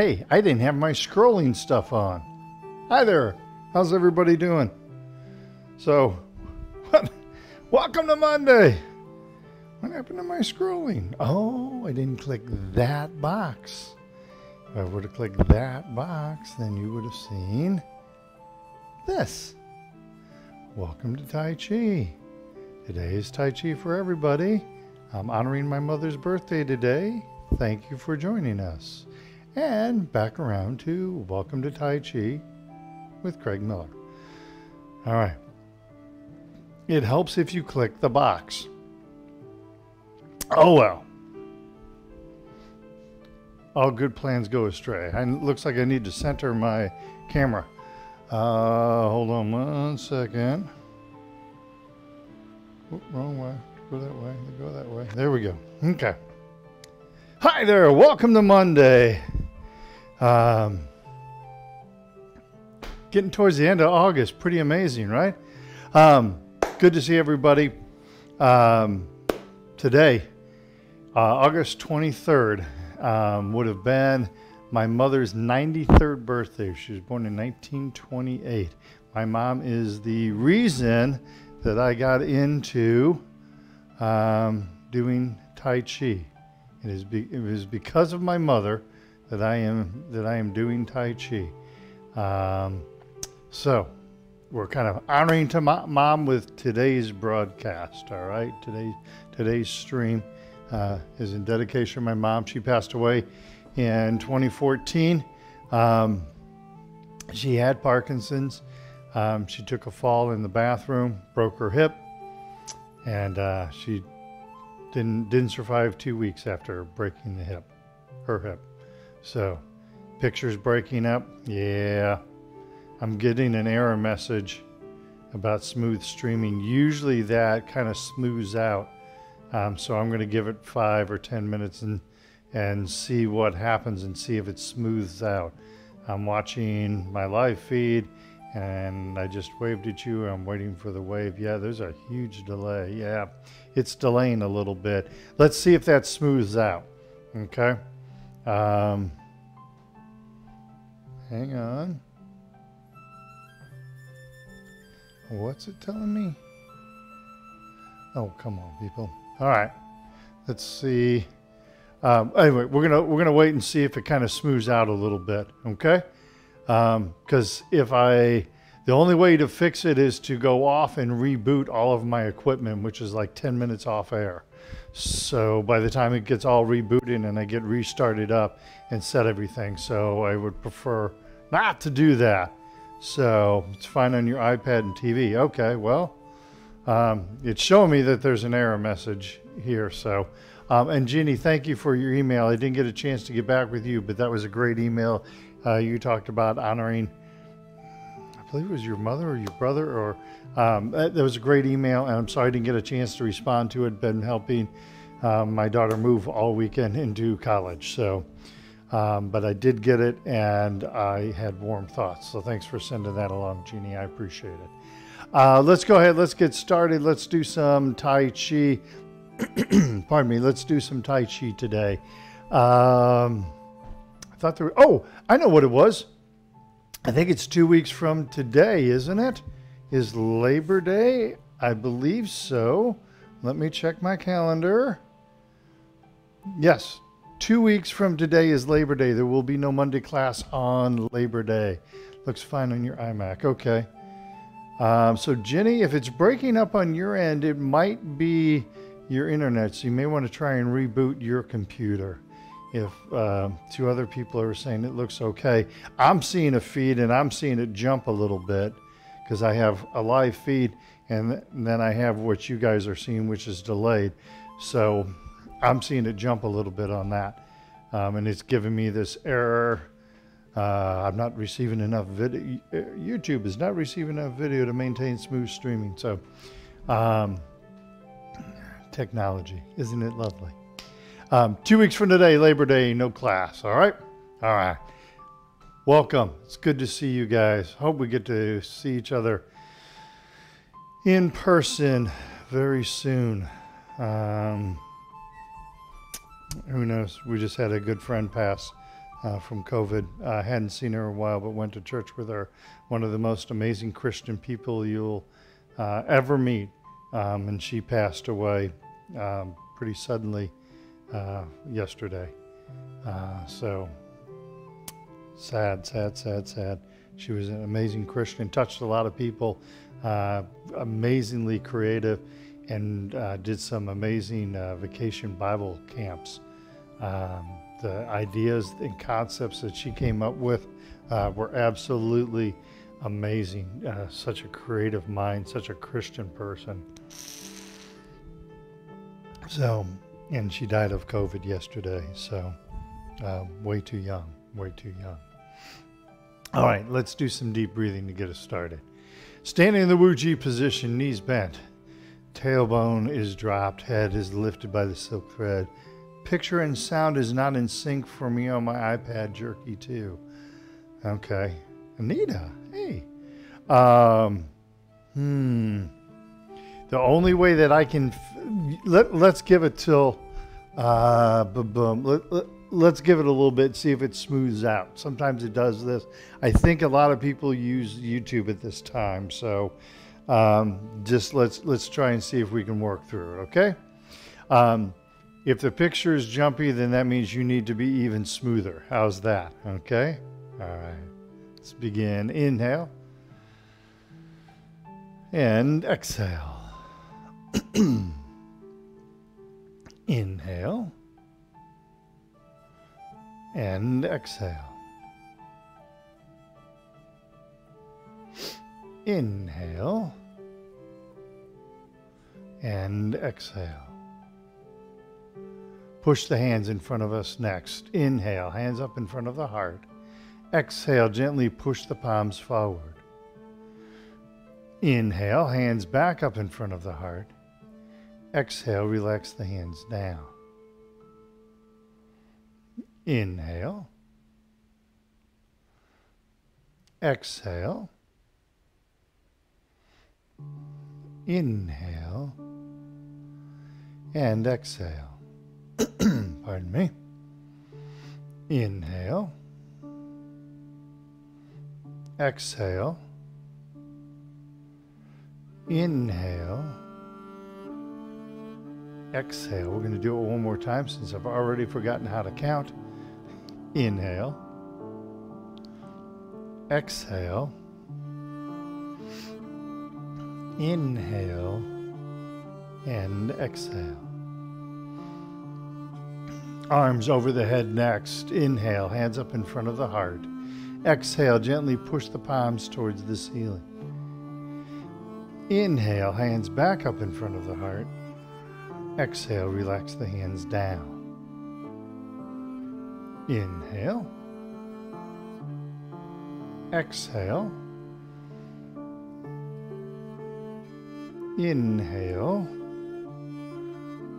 Hey, I didn't have my scrolling stuff on. Hi there. How's everybody doing? So? Welcome to Monday. What happened to my scrolling? Oh, I didn't click that box. If I would have clicked that box, then you would have seen this. Welcome to Tai Chi. Today is Tai Chi for everybody. I'm honoring my mother's birthday today. Thank you for joining us. And back around to Welcome to Tai Chi with Craig Miller. All right. It helps if you click the box. Oh well. All good plans go astray. And looks like I need to center my camera. Uh, hold on one second. Oop, wrong way. Go that way. Go that way. There we go. Okay. Hi there. Welcome to Monday. Um, getting towards the end of August. Pretty amazing, right? Um, good to see everybody. Um, today, uh, August 23rd, um, would have been my mother's 93rd birthday. She was born in 1928. My mom is the reason that I got into um, doing Tai Chi. It is be, it was because of my mother that I am that I am doing Tai Chi. Um, so we're kind of honoring to my mom with today's broadcast. All right, today's today's stream uh, is in dedication to my mom. She passed away in 2014. Um, she had Parkinson's. Um, she took a fall in the bathroom, broke her hip, and uh, she didn't didn't survive two weeks after breaking the hip, her hip. So, pictures breaking up. Yeah, I'm getting an error message about smooth streaming. Usually that kind of smooths out. Um, so I'm going to give it five or ten minutes and and see what happens and see if it smooths out. I'm watching my live feed and I just waved at you. I'm waiting for the wave. Yeah, there's a huge delay. Yeah, it's delaying a little bit. Let's see if that smooths out. Okay. Um, hang on. What's it telling me? Oh, come on, people. All right. Let's see. Um, anyway, we're gonna we're gonna wait and see if it kind of smooths out a little bit. Okay. Because um, if I, the only way to fix it is to go off and reboot all of my equipment, which is like 10 minutes off air. So by the time it gets all rebooted and I get restarted up and set everything, so I would prefer not to do that. So it's fine on your iPad and TV. Okay, well, um, it's showing me that there's an error message here. So, um, and Jeannie, thank you for your email. I didn't get a chance to get back with you, but that was a great email. Uh, you talked about honoring, believe it was your mother or your brother, or um, that, that, was a great email. And I'm sorry I didn't get a chance to respond to it. Been helping um, my daughter move all weekend into college. So, um, but I did get it and I had warm thoughts. So thanks for sending that along, Jeannie. I appreciate it. Uh, let's go ahead. Let's get started. Let's do some Tai Chi. Pardon me. Let's do some Tai Chi today. Um, I thought there were, oh, I know what it was. I think it's two weeks from today, isn't it? Is Labor Day? I believe so. Let me check my calendar. Yes, two weeks from today is Labor Day. There will be no Monday class on Labor Day. Looks fine on your iMac. Okay. Um, so, Jenny, if it's breaking up on your end, it might be your internet. So, you may want to try and reboot your computer. If uh, two other people are saying it looks okay, I'm seeing a feed and I'm seeing it jump a little bit because I have a live feed and then I have what you guys are seeing, which is delayed. So, I'm seeing it jump a little bit on that. Um, and it's giving me this error uh, I'm not receiving enough video. YouTube is not receiving enough video to maintain smooth streaming. So, um, technology, isn't it lovely? Um, two weeks from today, Labor Day, no class. All right, all right. Welcome. It's good to see you guys. Hope we get to see each other in person very soon. Um, who knows? We just had a good friend pass uh, from COVID. I hadn't seen her in a while, but went to church with her. One of the most amazing Christian people you'll uh, ever meet. Um, and she passed away um, pretty suddenly uh, yesterday. Uh, so sad, sad, sad, sad. She was an amazing Christian, touched a lot of people, uh, amazingly creative, and uh, did some amazing uh, vacation Bible camps. Um, the ideas and concepts that she came up with uh, were absolutely amazing. Such a creative mind, such a Christian person. So, and she died of COVID yesterday. So, uh, way too young, way too young. All right, let's do some deep breathing to get us started. Standing in the Wu Ji position, knees bent, tailbone is dropped, head is lifted by the silk thread. Picture and sound is not in sync for me on my iPad jerky too. Okay. Anita, hey. Um, hmm. The only way that I can let let's give it till uh, boom. Let, let, let's give it a little bit, see if it smooths out. Sometimes it does this. I think a lot of people use YouTube at this time, so um, just let's let's try and see if we can work through it. Okay. Um, if the picture is jumpy, then that means you need to be even smoother. How's that? Okay. All right. Let's begin. Inhale and exhale. Inhale and exhale. Inhale and exhale. Push the hands in front of us next. Inhale, hands up in front of the heart. Exhale, gently push the palms forward. Inhale, hands back up in front of the heart. Exhale, relax the hands down. Inhale. Exhale. Inhale. And exhale. Pardon me. Inhale. Exhale. Inhale. Exhale. We're going to do it one more time since I've already forgotten how to count. Inhale. Exhale. Inhale. And exhale. Arms over the head next. Inhale, hands up in front of the heart. Exhale, gently push the palms towards the ceiling. Inhale, hands back up in front of the heart. Exhale, relax the hands down. Inhale. Exhale. Inhale.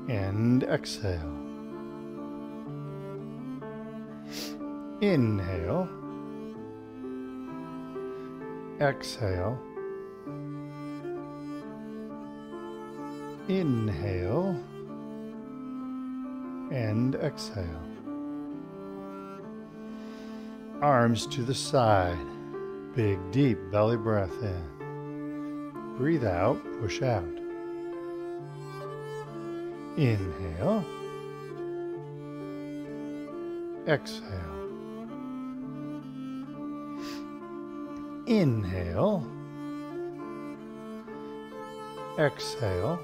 And exhale. Inhale. Exhale. Inhale. And exhale arms to the side. Big, deep belly breath in. Breathe out, push out. Inhale. Exhale. Inhale. Exhale.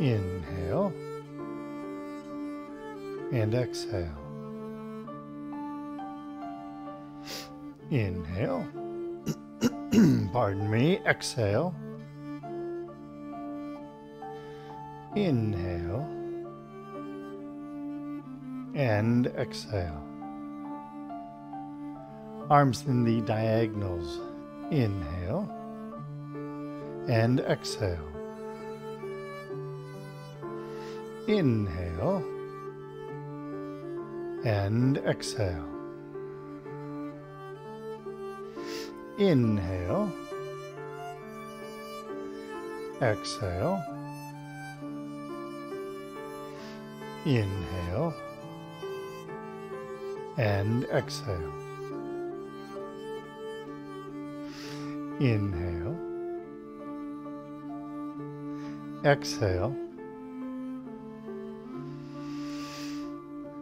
Inhale. And exhale. Inhale. Pardon me. Exhale. Inhale. And exhale. Arms in the diagonals. Inhale. And exhale. Inhale. And exhale. Inhale. Exhale. Inhale. and exhale. Inhale. Exhale.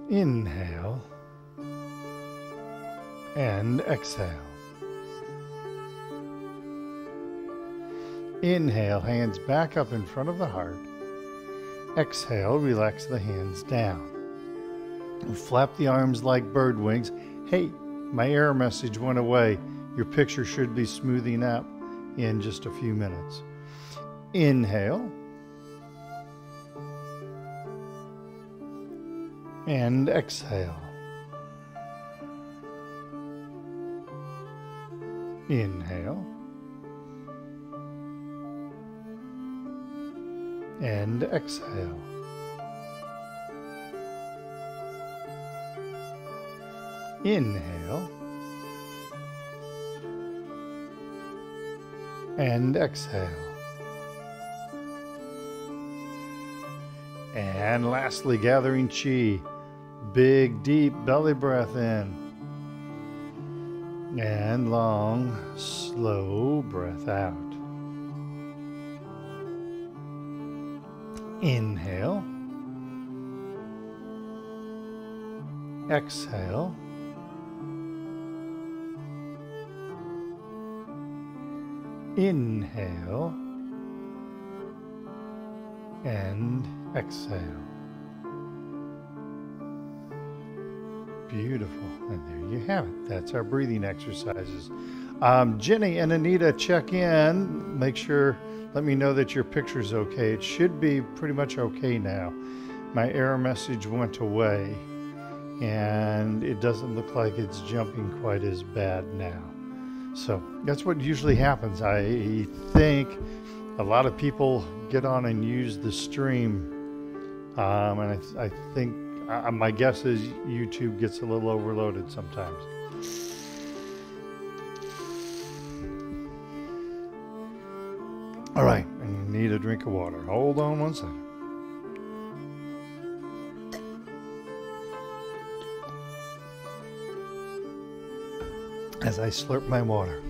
Inhale. And exhale. Inhale, hands back up in front of the heart. Exhale, relax the hands down. Flap the arms like bird wings. Hey, my error message went away. Your picture should be smoothing up in just a few minutes. Inhale. And exhale. Inhale. And exhale. Inhale. And exhale. And lastly, gathering chi. Big, deep belly breath in. And long, slow breath out. Inhale. Exhale. Inhale and exhale. Beautiful. And there you have it. That's our breathing exercises. Um, Jenny and Anita, check in. Make sure, let me know that your picture's okay. It should be pretty much okay now. My error message went away and it doesn't look like it's jumping quite as bad now. So that's what usually happens. I think a lot of people get on and use the stream, um, and I, th- I think uh, my guess is YouTube gets a little overloaded sometimes. All right, I need a drink of water. Hold on one second. as I slurp my water.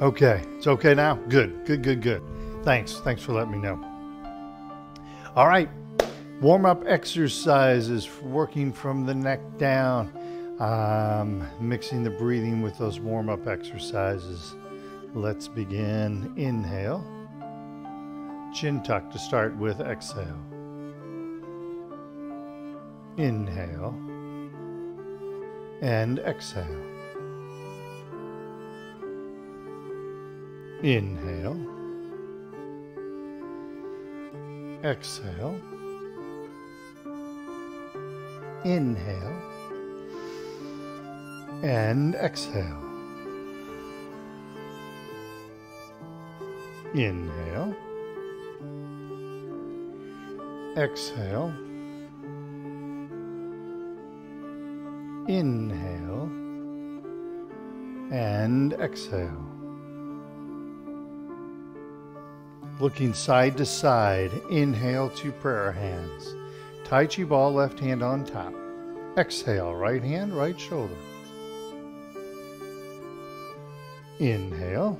Okay, it's okay now? Good, good, good, good. Thanks. Thanks for letting me know. All right, warm up exercises, working from the neck down, um, mixing the breathing with those warm up exercises. Let's begin. Inhale, chin tuck to start with, exhale. Inhale and exhale. Inhale. Exhale. Inhale. And exhale. Inhale. Exhale. Inhale. And exhale. Looking side to side, inhale to prayer hands. Tai Chi ball, left hand on top. Exhale, right hand, right shoulder. Inhale.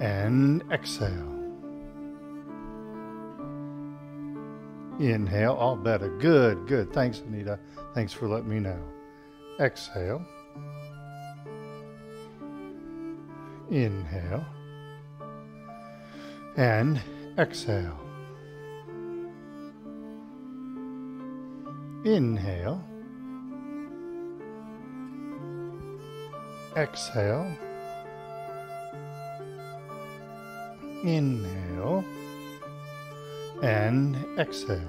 And exhale. Inhale, all better. Good, good. Thanks, Anita. Thanks for letting me know. Exhale. Inhale and exhale. Inhale. Exhale. Inhale and exhale.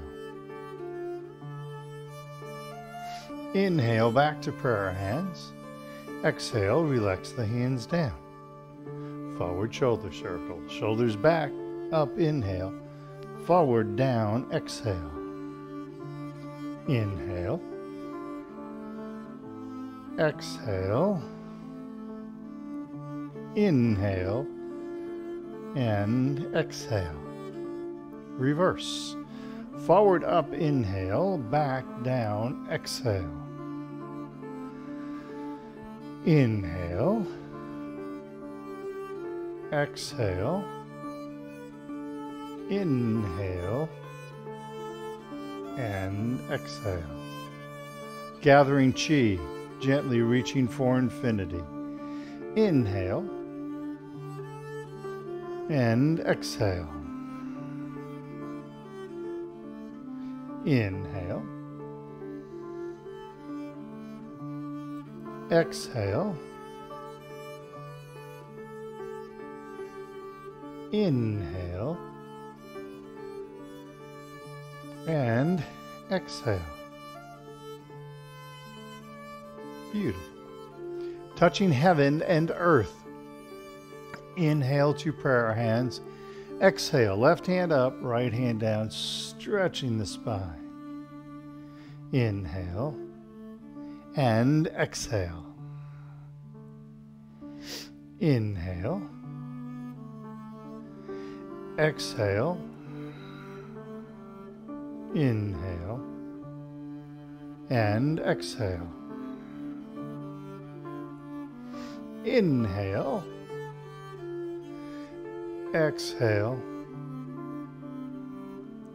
Inhale back to prayer hands. Exhale, relax the hands down. Forward shoulder circle. Shoulders back. Up, inhale. Forward, down, exhale. Inhale. Exhale. Inhale. And exhale. Reverse. Forward, up, inhale. Back, down, exhale. Inhale. Exhale. Inhale. And exhale. Gathering chi, gently reaching for infinity. Inhale. And exhale. Inhale. Exhale. Inhale. And exhale. Beautiful. Touching heaven and earth. Inhale to prayer hands. Exhale, left hand up, right hand down, stretching the spine. Inhale and exhale. Inhale. Exhale. Inhale. And exhale. Inhale. Exhale.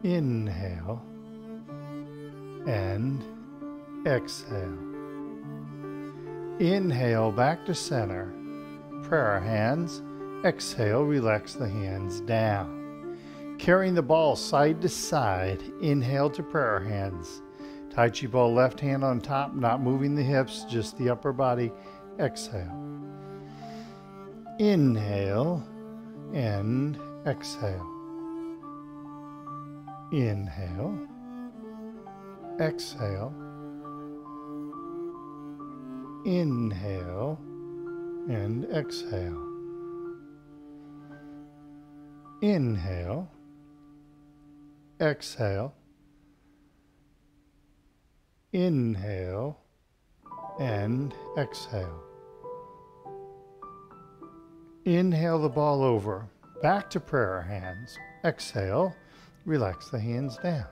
Inhale. And exhale. Inhale back to center. Prayer hands. Exhale, relax the hands down. Carrying the ball side to side. Inhale to prayer hands. Tai Chi ball left hand on top, not moving the hips, just the upper body. Exhale. Inhale and exhale. Inhale. Exhale. Inhale and exhale. Inhale. Exhale. Inhale and exhale. Inhale the ball over, back to prayer hands. Exhale, relax the hands down.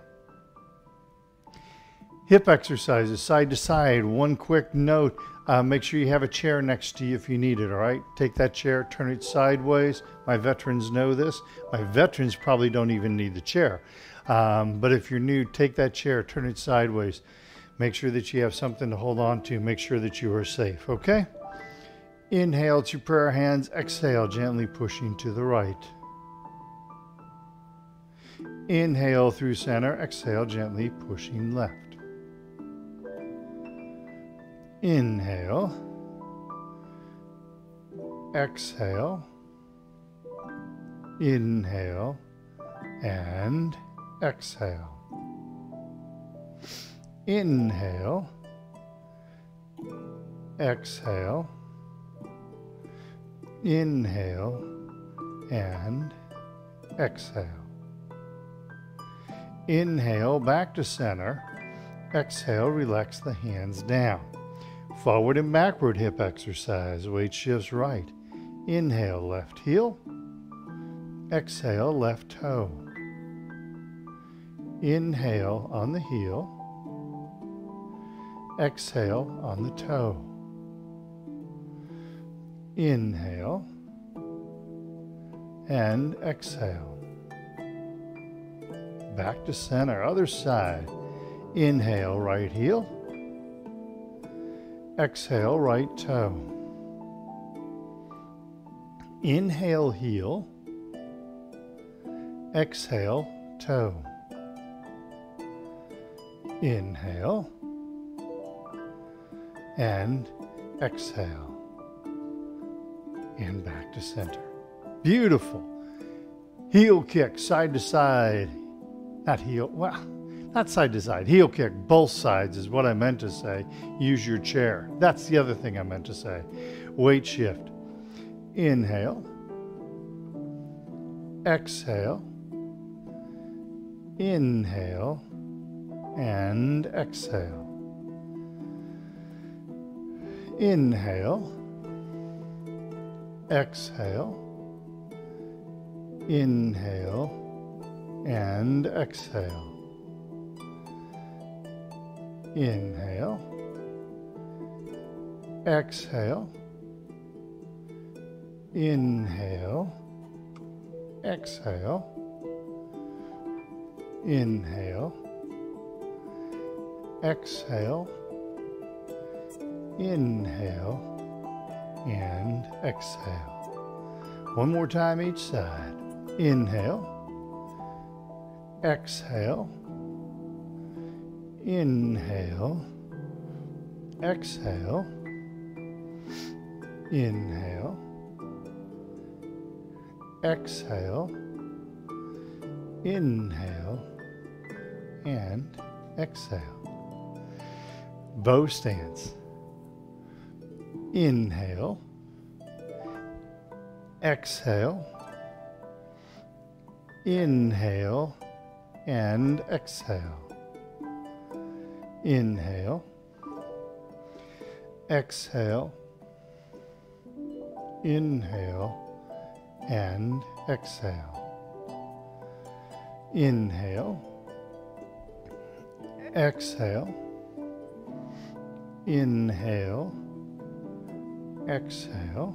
Hip exercises, side to side. One quick note uh, make sure you have a chair next to you if you need it, all right? Take that chair, turn it sideways. My veterans know this. My veterans probably don't even need the chair. Um, but if you're new, take that chair, turn it sideways. Make sure that you have something to hold on to. Make sure that you are safe, okay? Inhale to prayer hands, exhale, gently pushing to the right. Inhale through center, exhale, gently pushing left. Inhale. Exhale. Inhale. And exhale. Inhale. Exhale. Inhale. And exhale. Inhale back to center. Exhale, relax the hands down. Forward and backward hip exercise. Weight shifts right. Inhale, left heel. Exhale, left toe. Inhale on the heel. Exhale on the toe. Inhale and exhale. Back to center, other side. Inhale, right heel. Exhale, right toe. Inhale, heel. Exhale, toe. Inhale. And exhale. And back to center. Beautiful. Heel kick, side to side. Not heel, well, not side to side. Heel kick, both sides is what I meant to say. Use your chair. That's the other thing I meant to say. Weight shift. Inhale. Exhale. Inhale. And exhale. Inhale. Exhale. Inhale. And exhale. Inhale. exhale, inhale, exhale, inhale, exhale, inhale, and exhale. One more time each side. Inhale, exhale, inhale, exhale, inhale, exhale, inhale, and exhale. Bow stance. Inhale, exhale, inhale, and exhale. Inhale, exhale, inhale, and exhale. Inhale, exhale, inhale, exhale,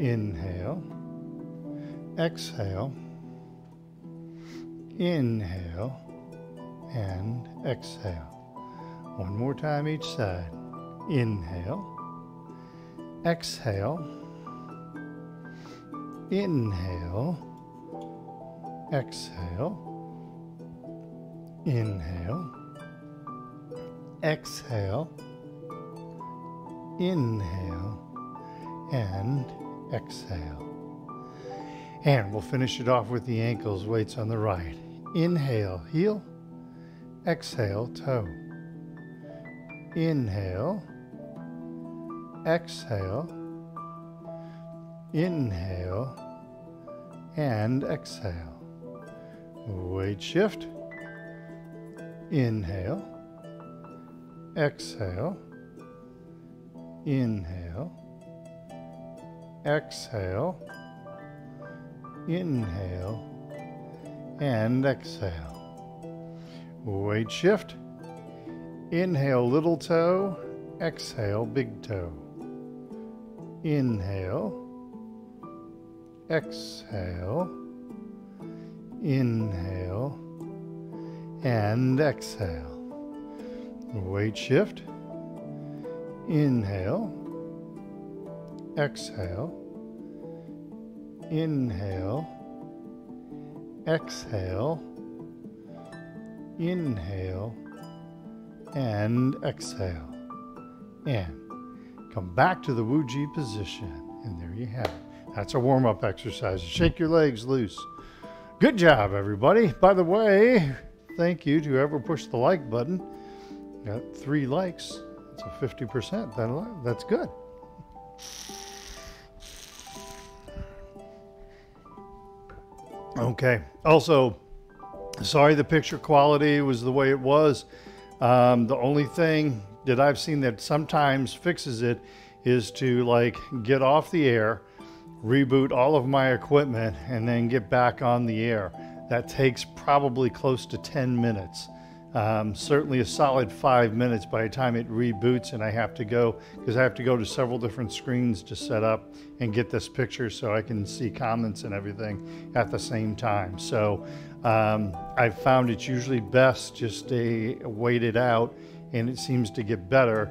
inhale, exhale, inhale, and exhale. One more time each side. Inhale, exhale, inhale, exhale, inhale, exhale, inhale, and exhale. And we'll finish it off with the ankles, weights on the right. Inhale, heel, exhale, toe. Inhale, exhale, inhale, and exhale. Weight shift. Inhale, exhale, inhale, exhale, inhale, and exhale. Weight shift. Inhale, little toe. Exhale, big toe. Inhale. Exhale. Inhale. And exhale. Weight shift. Inhale. Exhale. Inhale. Exhale. Inhale and exhale. And come back to the Wuji position. And there you have it. That's a warm up exercise. Shake your legs loose. Good job, everybody. By the way, thank you to whoever pushed the like button. Got three likes. That's a 50%. That, that's good. Okay. Also, sorry the picture quality was the way it was. Um, the only thing that I've seen that sometimes fixes it is to like get off the air, reboot all of my equipment, and then get back on the air. That takes probably close to 10 minutes. Um, certainly a solid five minutes by the time it reboots and I have to go because I have to go to several different screens to set up and get this picture so I can see comments and everything at the same time. So um, I've found it's usually best just to wait it out and it seems to get better,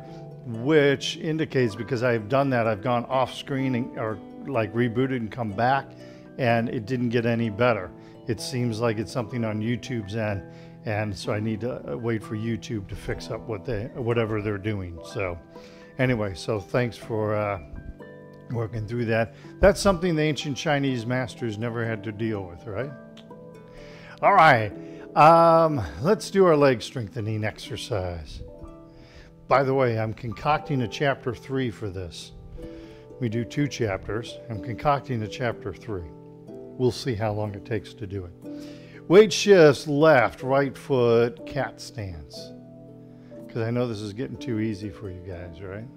which indicates because I've done that, I've gone off screen and, or like rebooted and come back and it didn't get any better. It seems like it's something on YouTube's end and so I need to uh, wait for YouTube to fix up what they whatever they're doing. So anyway, so thanks for uh, working through that. That's something the ancient Chinese masters never had to deal with, right? All right, um, let's do our leg strengthening exercise. By the way, I'm concocting a chapter three for this. We do two chapters. I'm concocting a chapter three. We'll see how long it takes to do it. Weight shifts left, right foot, cat stance. Because I know this is getting too easy for you guys, right?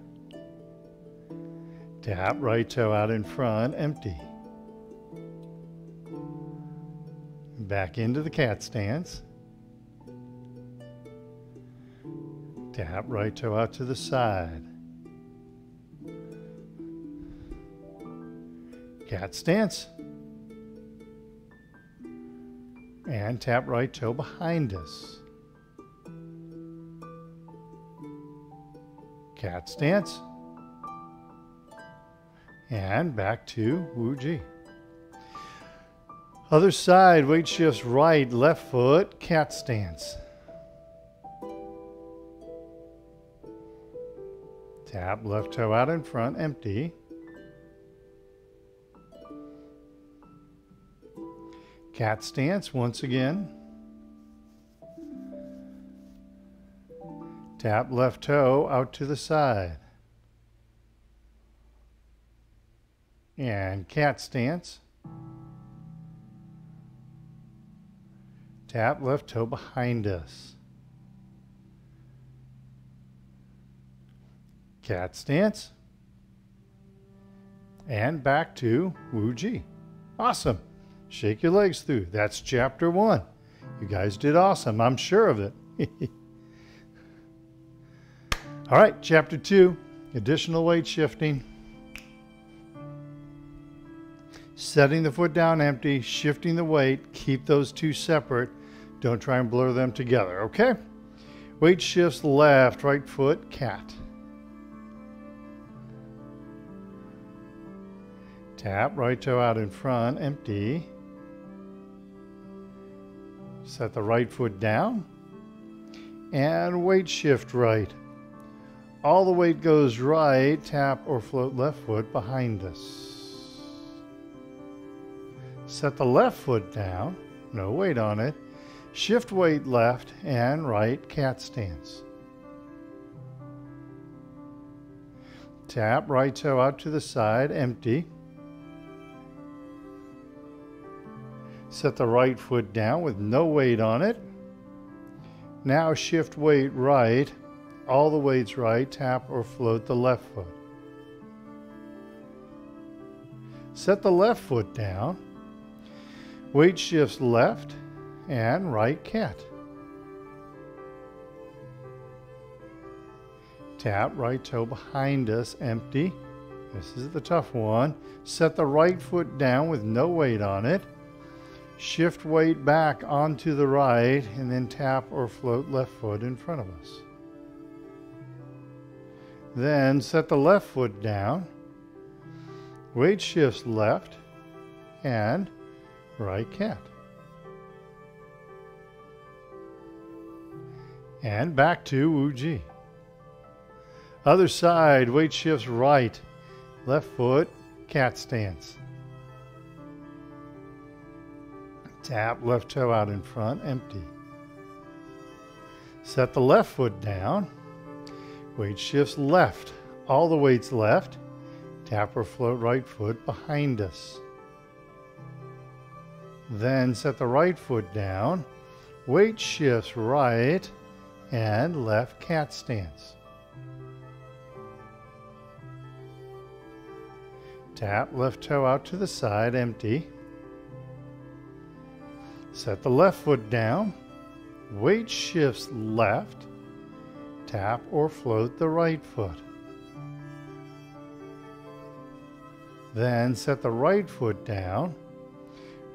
Tap right toe out in front, empty. back into the cat stance. Tap right toe out to the side. Cat stance. And tap right toe behind us. Cat stance. And back to Wuji. Other side, weight shifts right, left foot, cat stance. Tap left toe out in front, empty. Cat stance once again. Tap left toe out to the side. And cat stance. Tap left toe behind us. Cat stance. And back to Wu Ji. Awesome. Shake your legs through. That's chapter one. You guys did awesome. I'm sure of it. All right, chapter two additional weight shifting. Setting the foot down empty, shifting the weight, keep those two separate. Don't try and blur them together, okay? Weight shifts left, right foot, cat. Tap, right toe out in front, empty. Set the right foot down. And weight shift right. All the weight goes right, tap or float left foot behind us. Set the left foot down, no weight on it. Shift weight left and right cat stance. Tap right toe out to the side, empty. Set the right foot down with no weight on it. Now shift weight right, all the weights right, tap or float the left foot. Set the left foot down. Weight shifts left, and right cat. Tap right toe behind us, empty. This is the tough one. Set the right foot down with no weight on it. Shift weight back onto the right and then tap or float left foot in front of us. Then set the left foot down. Weight shifts left and right cat. And back to Wu Ji. Other side, weight shifts right. Left foot, cat stance. Tap left toe out in front, empty. Set the left foot down. Weight shifts left. All the weights left. Tap or float right foot behind us. Then set the right foot down. Weight shifts right and left cat stance. Tap left toe out to the side, empty. Set the left foot down. Weight shifts left. Tap or float the right foot. Then set the right foot down.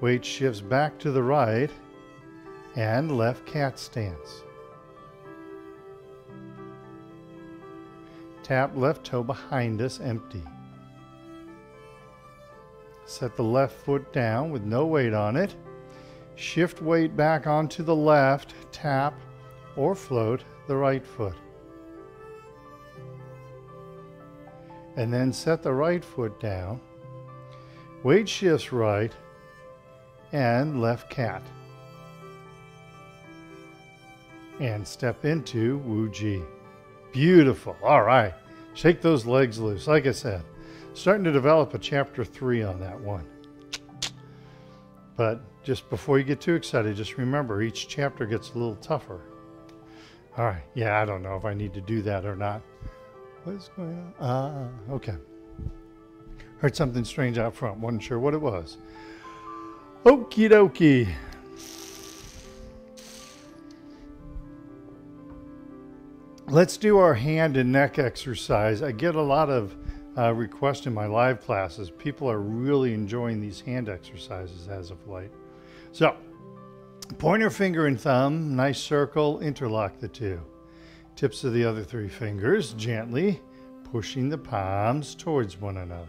Weight shifts back to the right and left cat stance. Tap left toe behind us, empty. Set the left foot down with no weight on it. Shift weight back onto the left, tap or float the right foot. And then set the right foot down. Weight shifts right and left cat. And step into Wu Ji. Beautiful. All right. Shake those legs loose. Like I said, starting to develop a chapter three on that one. But just before you get too excited, just remember each chapter gets a little tougher. All right. Yeah, I don't know if I need to do that or not. What is going on? Ah, uh, okay. Heard something strange out front. Wasn't sure what it was. Okie dokie. Let's do our hand and neck exercise. I get a lot of uh, request in my live classes. People are really enjoying these hand exercises as of late. So, pointer finger and thumb, nice circle, interlock the two. Tips of the other three fingers, gently pushing the palms towards one another.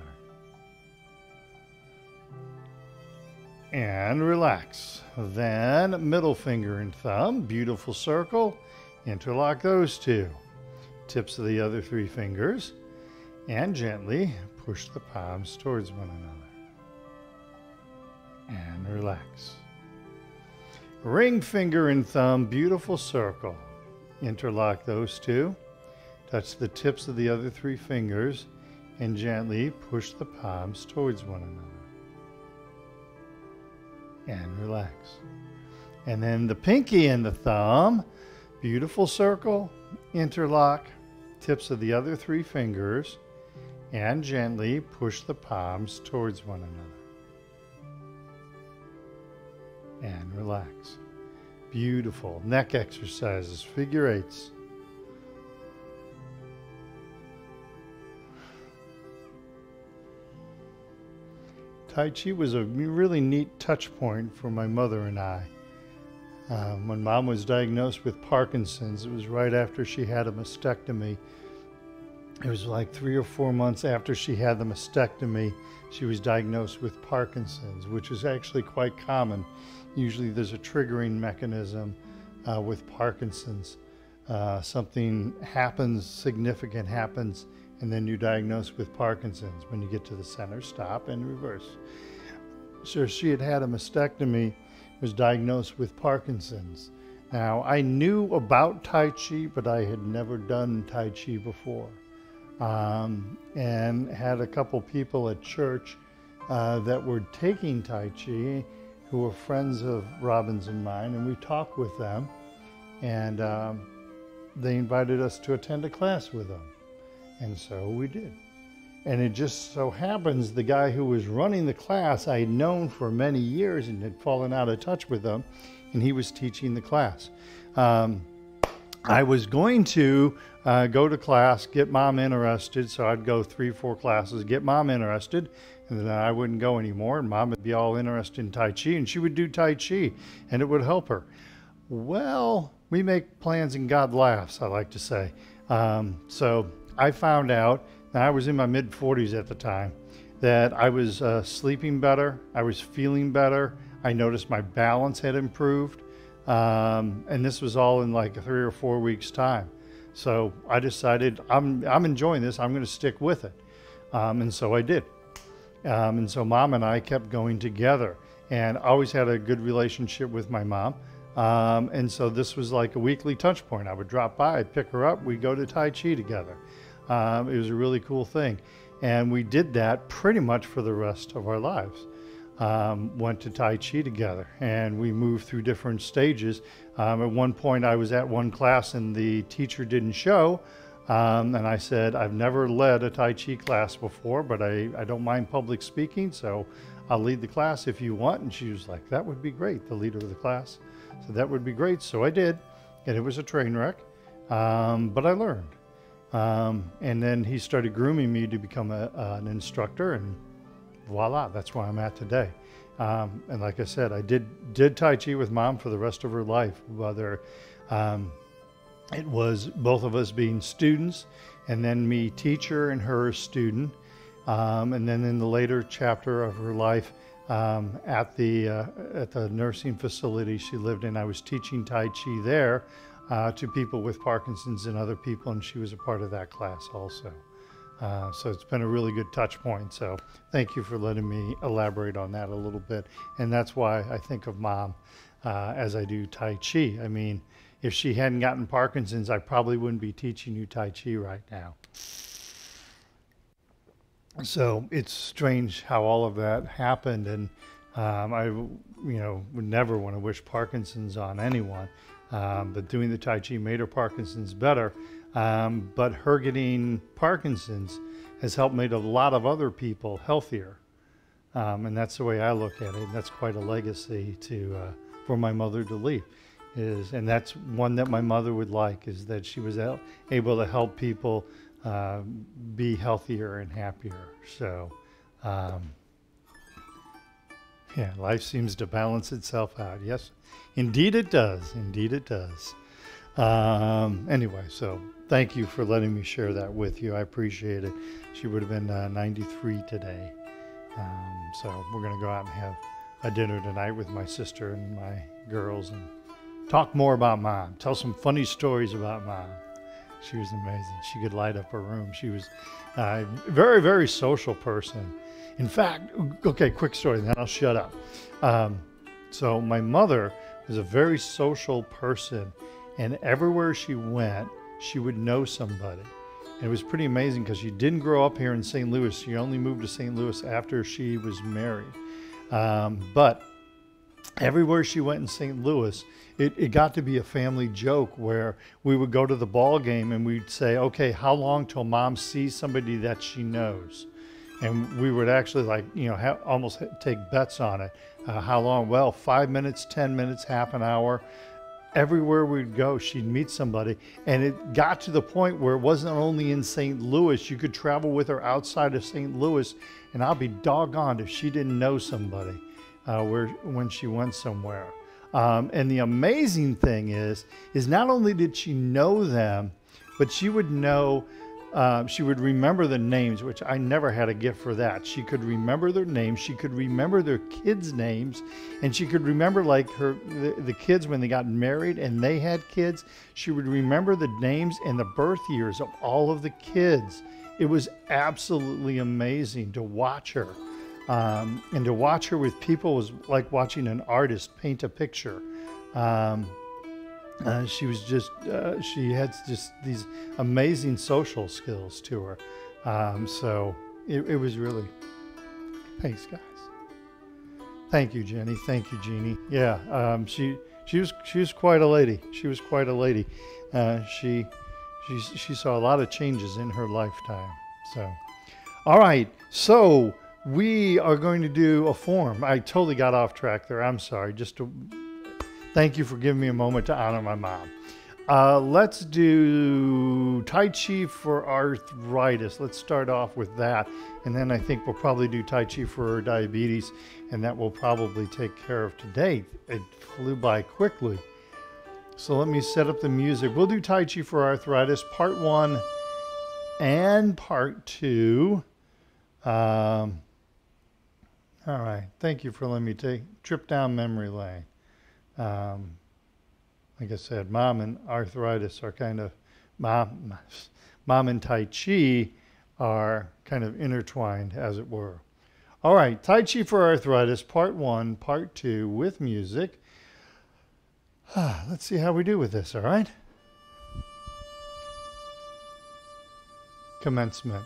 And relax. Then, middle finger and thumb, beautiful circle, interlock those two. Tips of the other three fingers, and gently push the palms towards one another. And relax. Ring finger and thumb, beautiful circle. Interlock those two. Touch the tips of the other three fingers and gently push the palms towards one another. And relax. And then the pinky and the thumb, beautiful circle, interlock, tips of the other three fingers and gently push the palms towards one another. And relax. Beautiful. Neck exercises, figure eights. Tai Chi was a really neat touch point for my mother and I. Um, when mom was diagnosed with Parkinson's, it was right after she had a mastectomy it was like three or four months after she had the mastectomy, she was diagnosed with Parkinson's, which is actually quite common. Usually there's a triggering mechanism uh, with Parkinson's. Uh, something happens, significant happens, and then you're diagnosed with Parkinson's. When you get to the center, stop and reverse. So she had had a mastectomy, was diagnosed with Parkinson's. Now, I knew about Tai Chi, but I had never done Tai Chi before um, and had a couple people at church uh, that were taking Tai Chi who were friends of Robin's and mine, and we talked with them, and um, they invited us to attend a class with them, and so we did. And it just so happens the guy who was running the class I had known for many years and had fallen out of touch with them, and he was teaching the class. Um, I was going to uh, go to class, get mom interested. So I'd go three, four classes, get mom interested, and then I wouldn't go anymore. And mom would be all interested in Tai Chi, and she would do Tai Chi, and it would help her. Well, we make plans and God laughs, I like to say. Um, so I found out, and I was in my mid 40s at the time, that I was uh, sleeping better, I was feeling better. I noticed my balance had improved. Um, and this was all in like three or four weeks' time. So I decided I'm, I'm enjoying this, I'm going to stick with it. Um, and so I did. Um, and so mom and I kept going together and always had a good relationship with my mom. Um, and so this was like a weekly touch point. I would drop by, I'd pick her up, we'd go to Tai Chi together. Um, it was a really cool thing. And we did that pretty much for the rest of our lives um, went to Tai Chi together and we moved through different stages. Um, at one point, I was at one class and the teacher didn't show. Um, and I said, I've never led a Tai Chi class before, but I, I don't mind public speaking, so I'll lead the class if you want. And she was like, That would be great, the leader of the class. So that would be great. So I did, and it was a train wreck, um, but I learned. Um, and then he started grooming me to become a, uh, an instructor, and voila, that's where I'm at today. Um, and like I said, I did did Tai Chi with mom for the rest of her life, whether um, it was both of us being students, and then me teacher and her student, um, and then in the later chapter of her life um, at the uh, at the nursing facility she lived in, I was teaching Tai Chi there uh, to people with Parkinson's and other people, and she was a part of that class also. Uh, so it's been a really good touch point. So thank you for letting me elaborate on that a little bit. And that's why I think of mom uh, as I do Tai Chi. I mean, if she hadn't gotten Parkinson's, I probably wouldn't be teaching you Tai Chi right now. So it's strange how all of that happened. And um, I, you know, would never want to wish Parkinson's on anyone. Um, but doing the Tai Chi made her Parkinson's better. Um, but her getting Parkinson's has helped make a lot of other people healthier. Um, and that's the way I look at it. And that's quite a legacy to uh, for my mother to leave. Is and that's one that my mother would like is that she was able to help people uh, be healthier and happier. So, um, yeah, life seems to balance itself out. Yes, indeed it does. Indeed it does. Um, anyway, so thank you for letting me share that with you. I appreciate it. She would have been uh, 93 today. Um, so we're going to go out and have a dinner tonight with my sister and my girls and talk more about mom. Tell some funny stories about mom. She was amazing. She could light up a room. She was a very, very social person. In fact, okay, quick story, then I'll shut up. Um, so, my mother was a very social person, and everywhere she went, she would know somebody. And it was pretty amazing because she didn't grow up here in St. Louis. She only moved to St. Louis after she was married. Um, but everywhere she went in St. Louis, it, it got to be a family joke where we would go to the ball game and we'd say, okay, how long till mom sees somebody that she knows? And we would actually like, you know, ha- almost take bets on it. Uh, how long? Well, five minutes, 10 minutes, half an hour. Everywhere we'd go, she'd meet somebody. And it got to the point where it wasn't only in St. Louis, you could travel with her outside of St. Louis. And I'll be doggone if she didn't know somebody uh, where, when she went somewhere. Um, and the amazing thing is, is not only did she know them, but she would know, uh, she would remember the names, which I never had a gift for that. She could remember their names, she could remember their kids' names, and she could remember like her the, the kids when they got married and they had kids. She would remember the names and the birth years of all of the kids. It was absolutely amazing to watch her. Um, and to watch her with people was like watching an artist paint a picture. Um, uh, she was just, uh, she had just these amazing social skills to her. Um, so it, it, was really, thanks, guys. Thank you, Jenny. Thank you, Jeannie. Yeah, um, she she was she was quite a lady. She was quite a lady. Uh, she she she saw a lot of changes in her lifetime. So, all right. So we are going to do a form. I totally got off track there. I'm sorry. Just to thank you for giving me a moment to honor my mom. Uh, let's do Tai Chi for arthritis. Let's start off with that. And then I think we'll probably do Tai Chi for diabetes, and that will probably take care of today. It flew by quickly. So let me set up the music. We'll do Tai Chi for arthritis, part one and part two. Um, all right. Thank you for letting me take trip down memory lane. Um, like I said, mom and arthritis are kind of mom, mom and Tai Chi are kind of intertwined, as it were. All right, Tai Chi for arthritis, part one, part two, with music. Let's see how we do with this. All right. Commencement.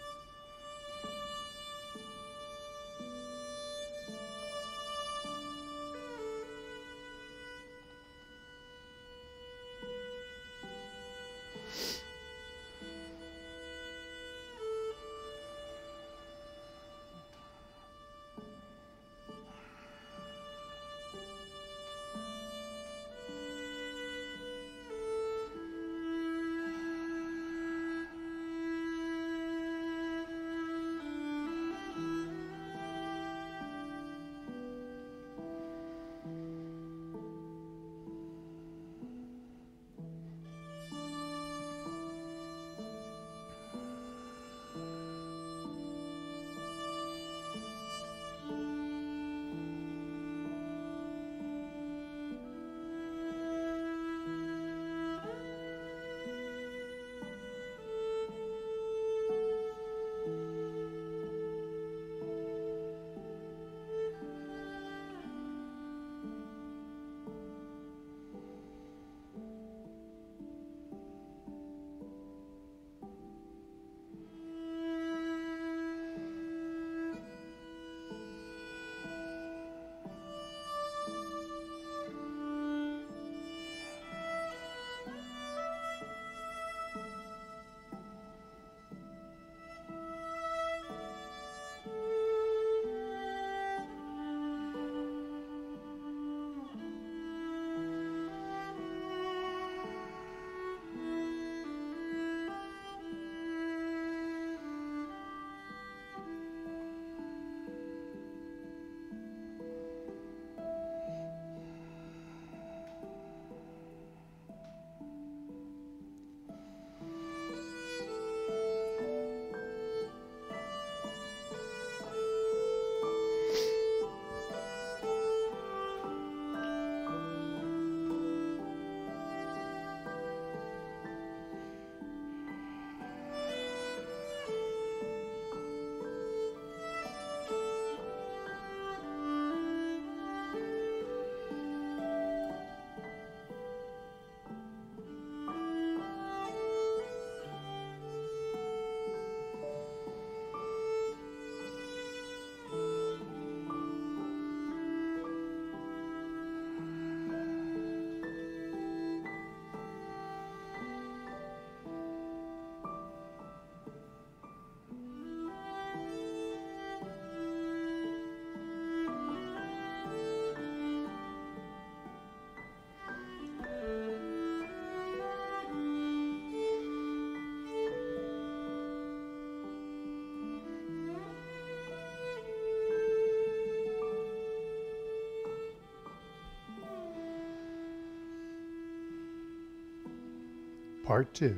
Part two.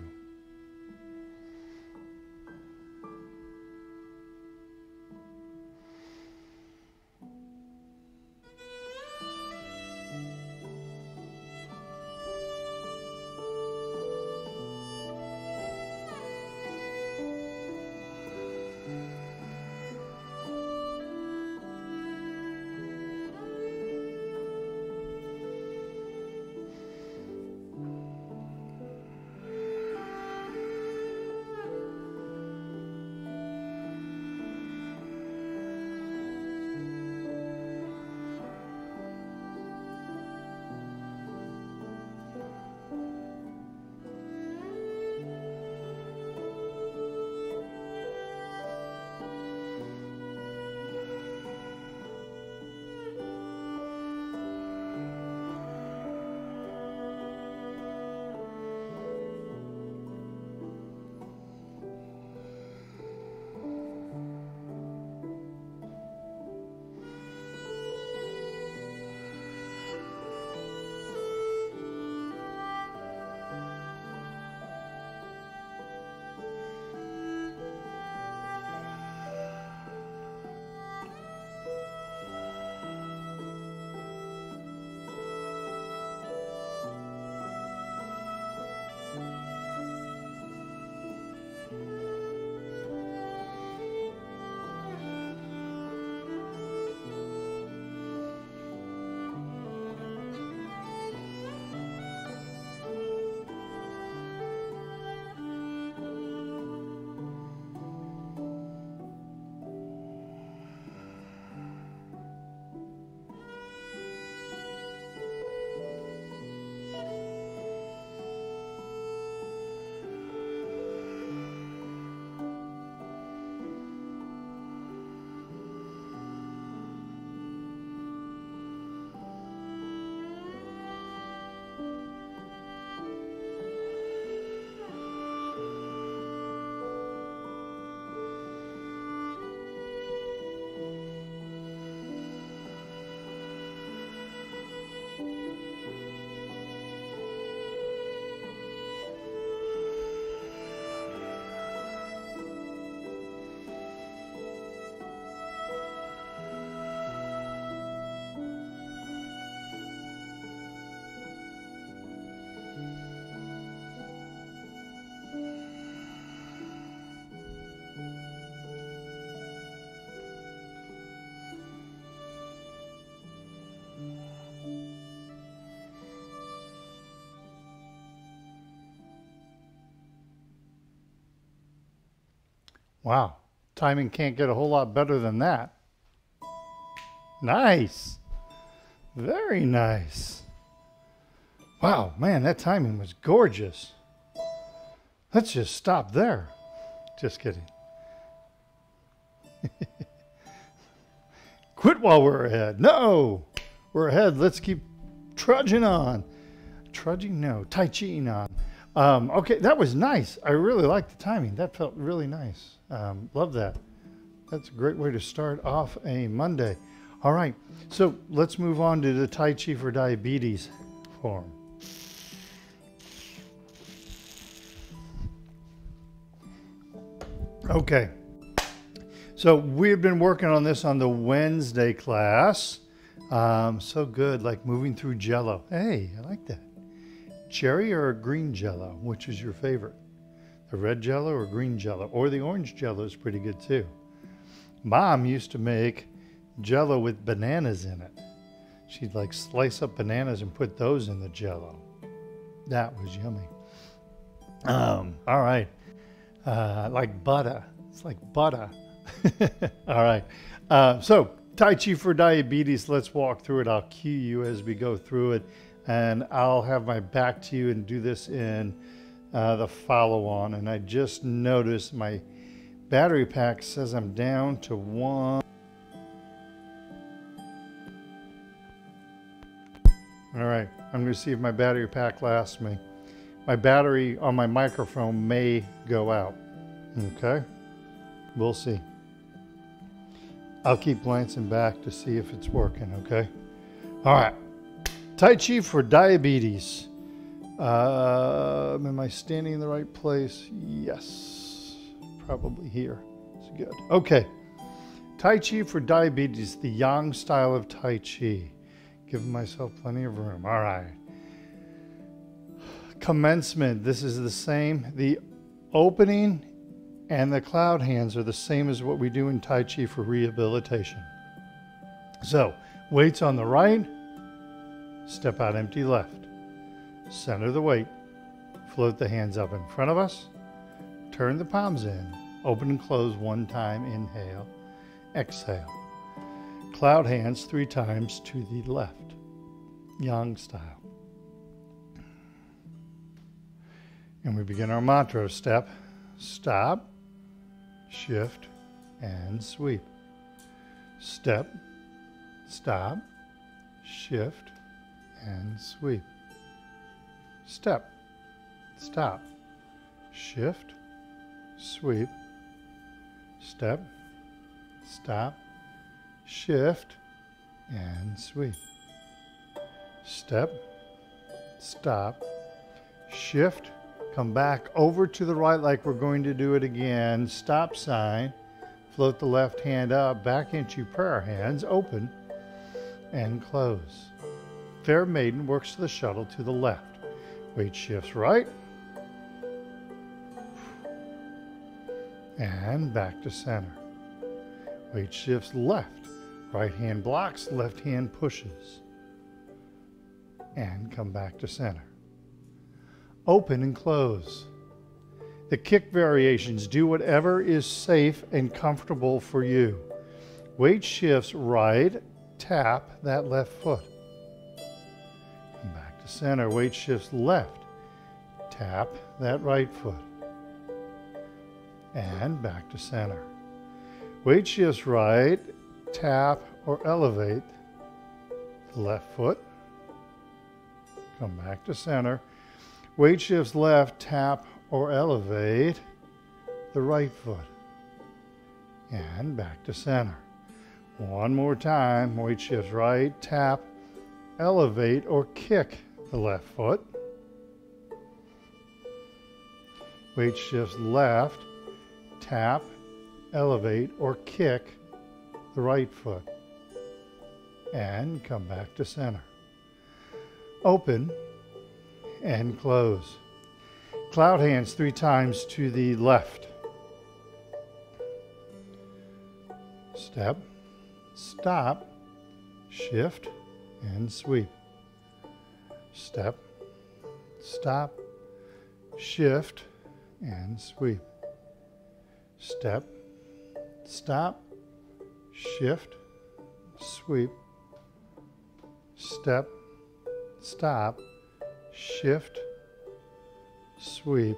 Wow. Timing can't get a whole lot better than that. Nice. Very nice. Wow, man, that timing was gorgeous. Let's just stop there. Just kidding. Quit while we're ahead. No, we're ahead. Let's keep trudging on. Trudging? No, Tai Chi on. Um, okay, that was nice. I really liked the timing. That felt really nice. Um, love that. That's a great way to start off a Monday. All right, so let's move on to the Tai Chi for Diabetes form. Okay, so we've been working on this on the Wednesday class. Um, so good, like moving through jello. Hey, I like that. Cherry or green jello, which is your favorite? The red jello or green jello? Or the orange jello is pretty good too. Mom used to make jello with bananas in it. She'd like slice up bananas and put those in the jello. That was yummy. Um, all right. Uh, like butter. It's like butter. all right. Uh, so, Tai Chi for diabetes. Let's walk through it. I'll cue you as we go through it and I'll have my back to you and do this in uh, the follow on. And I just noticed my battery pack says I'm down to one. All right, I'm to see if my battery pack lasts me. My battery on my microphone may go out. Okay, we'll see. I'll keep glancing back to see if it's working, okay? All right. Tai Chi for diabetes. Uh, am I standing in the right place? Yes, probably here. It's good. Okay. Tai Chi for diabetes, the Yang style of Tai Chi. Giving myself plenty of room. All right. Commencement. This is the same. The opening and the cloud hands are the same as what we do in Tai Chi for rehabilitation. So, weights on the right, step out empty left. Center the weight. Float the hands up in front of us. Turn the palms in. Open and close one time. Inhale. Exhale. Cloud hands three times to the left. Yang style. And we begin our mantra step, stop, shift, and sweep. Step, stop, shift, and sweep. Step, stop, shift, sweep, step, stop, shift, and sweep. Step, stop, shift, come back over to the right like we're going to do it again. Stop sign, float the left hand up, back into prayer hands, open, and close. Fair maiden works the shuttle to the left. Weight shifts right, and back to center. Weight shifts left. Right hand blocks, left hand pushes. And come back to center. Open and close. The kick variations do whatever is safe and comfortable for you. Weight shifts right, tap that left foot. To center. Weight shifts left, tap that right foot. And back to center. Weight shifts right, tap or elevate the left foot. Come back to center. Weight shifts left, tap or elevate the right foot. And back to center. One more time. Weight shifts right, tap, elevate or kick the left foot. Weight shifts left, tap, elevate, or kick the right foot. And come back to center. Open and close. Cloud hands three times to the left. Step, stop, shift, and sweep. Step, stop, shift, and sweep. Step, stop, shift, sweep, step, stop, shift, sweep,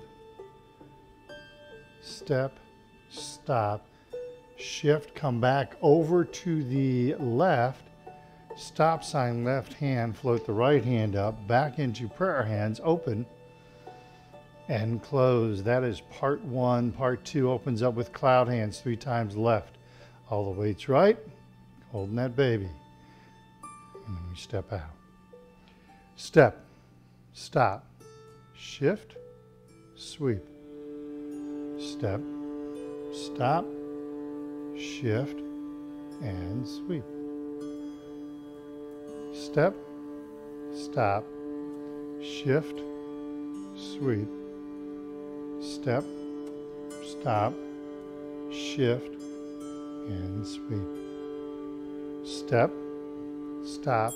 step, stop, shift, come back over to the left, stop sign left hand, float the right hand up, back into prayer hands, open, and close. That is part one. Part two opens up with cloud hands three times left. All the weights right, holding that baby. And then we step out. Step, stop, shift, sweep. Step, stop, shift, and sweep. Step, stop, shift, sweep. Step, stop, shift, and sweep. Step, stop,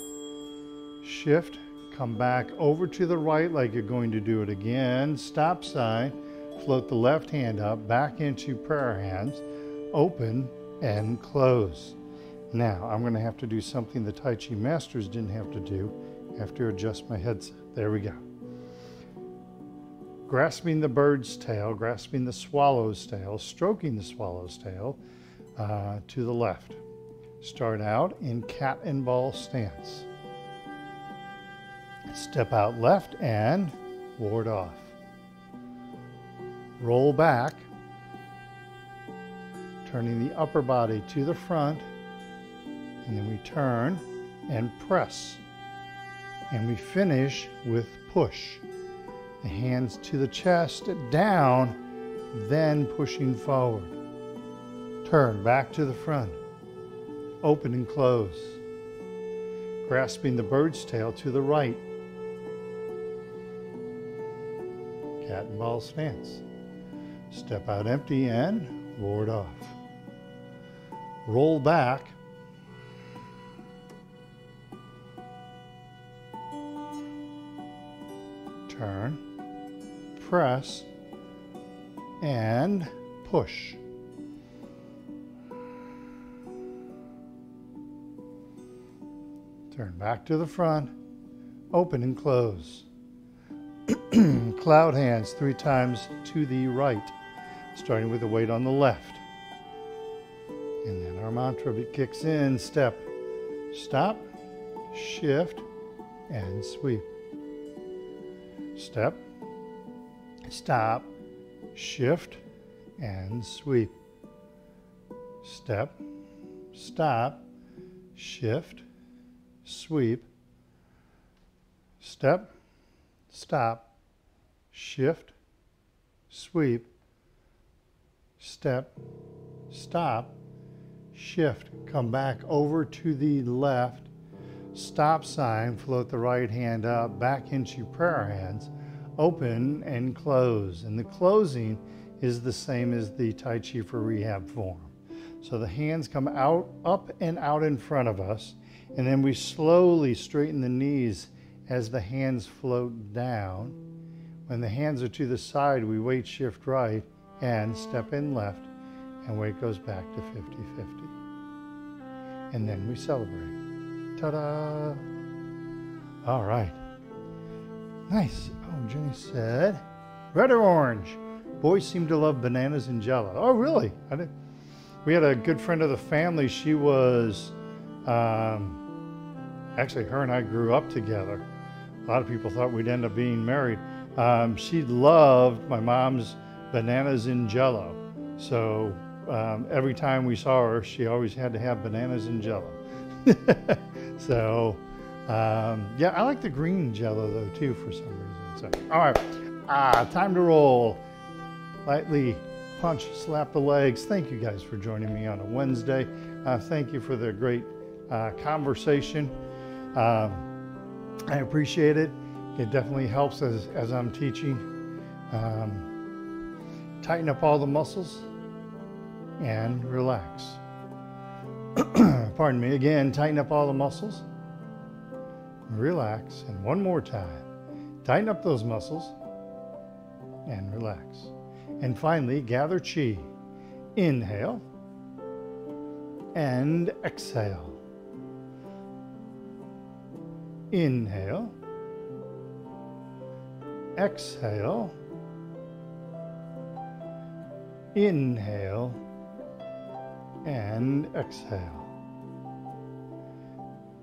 shift, come back over to the right like you're going to do it again. Stop sign, float the left hand up, back into prayer hands, open and close. Now, I'm going to have to do something the Tai Chi masters didn't have to do. To adjust my headset. There we go. Grasping the bird's tail, grasping the swallow's tail, stroking the swallow's tail, uh, to the left. Start out in cat and ball stance. Step out left and ward off. Roll back, turning the upper body to the front, and then we turn and press. And we finish with push. The hands to the chest, down, then pushing forward. Turn back to the front. Open and close. Grasping the bird's tail to the right. Cat and ball stance. Step out empty and ward off. Roll back. Turn. Press. And push. Turn back to the front. Open and close. Cloud hands three times to the right, starting with the weight on the left. And then our mantra kicks in step, stop, shift, and sweep. Step, stop, shift, and sweep. Step, stop, shift, sweep. Step, stop, shift, sweep, step, stop, shift, come back over to the left, stop sign, float the right hand up, back into prayer hands, open and close. And the closing is the same as the Tai Chi for rehab form. So the hands come out, up and out in front of us, and then we slowly straighten the knees as the hands float down. When the hands are to the side, we weight shift right and step in left, and weight goes back to 50 50. And then we celebrate. Ta da! All right. Nice. Jenny said, red or orange? Boys seem to love bananas and jello. Oh, really? We had a good friend of the family. She was, um, actually, her and I grew up together. A lot of people thought we'd end up being married. Um, she loved my mom's bananas in jello. So um, every time we saw her, she always had to have bananas and jello. so, um, yeah, I like the green jello though too for some reason. So, all right, ah, time to roll. Lightly punch, slap the legs. Thank you guys for joining me on a Wednesday. Uh, thank you for the great uh, conversation. Um, I appreciate it. It definitely helps as, as I'm teaching. Um, tighten up all the muscles and relax. Pardon me. Again, tighten up all the muscles. Relax. And one more time. Tighten up those muscles and relax. And finally, gather chi. Inhale and exhale. Inhale. Exhale. Inhale and exhale.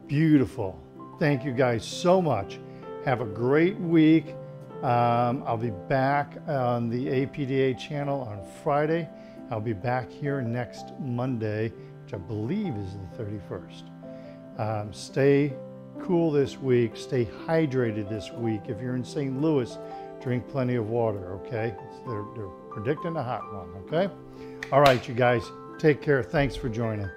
Beautiful. Thank you guys so much. Have a great week. Um, I'll be back on the APDA channel on Friday. I'll be back here next Monday, which I believe is the 31st. Um, stay cool this week. Stay hydrated this week. If you're in St. Louis, drink plenty of water, okay? They're, they're predicting a hot one, okay? All right, you guys. Take care. Thanks for joining.